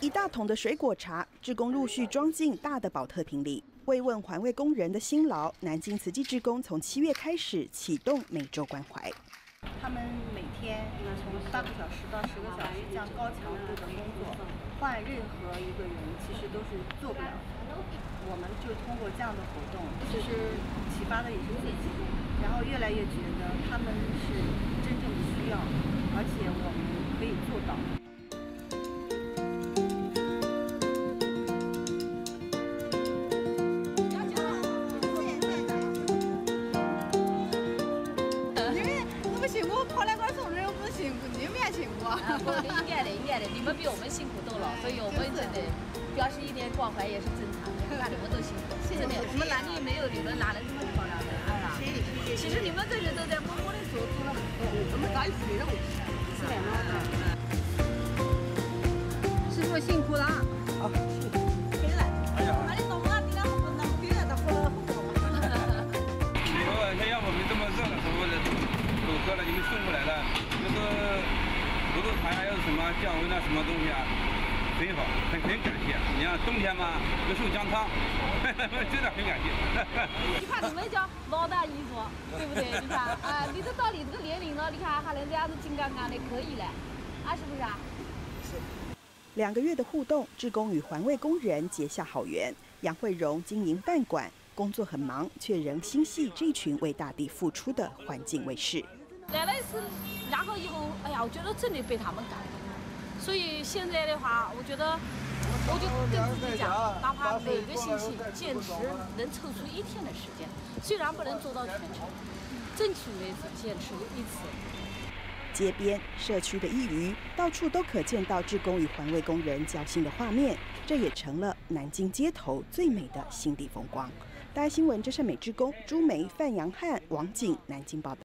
一大桶的水果茶，职工陆续装进大的保特瓶里。慰问环卫工人的辛劳，南京慈济职工从七月开始启动每周关怀。他们每天从八个小时到十个小时这样高强度的工作，换任何一个人其实都是做不了。我们就通过这样的活动，其实启发的也是自己，然后越来越觉得他们是真正的需要，而且我应该的，应该的，你们比我们辛苦多了，所以我们真的表示一点关怀也是正常的。看你们都辛苦，真的，我们哪里没有你们，哪能这么漂亮的？哎呀，其实你们这些都在默默的做，做了很多，我们早就睡了，是的，师傅辛苦了。什么降温啊，什么东西啊，很好，很很感谢。你看冬天嘛，又受姜汤，真的很感谢。你看你们叫老大衣服，对不对？你看啊，你都到你这个年龄了，你看还能这样子金刚刚的，可以嘞，啊，是不是啊？是。两个月的互动，职工与环卫工人结下好缘。杨慧荣经营饭馆，工作很忙，却仍心系这群为大地付出的环境卫士。来了一次，然后我觉得真的被他们感动了。所以现在的话，我觉得，我就跟自己讲，哪怕每个星期坚持能抽出一天的时间，虽然不能做到全程，争取每次坚持一次。街边、社区的一隅，到处都可见到志工与环卫工人交心的画面，这也成了南京街头最美的心地风光。大新闻，这是美职工朱梅、范阳汉、王景南京报道。